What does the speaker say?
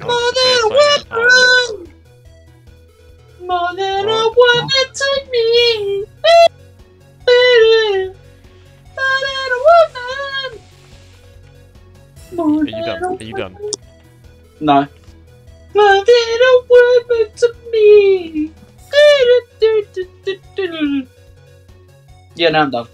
More than a woman. More than a woman to me. More than a woman. Are you done? Are you done? No. More than a woman to me. Yeah, now I'm done.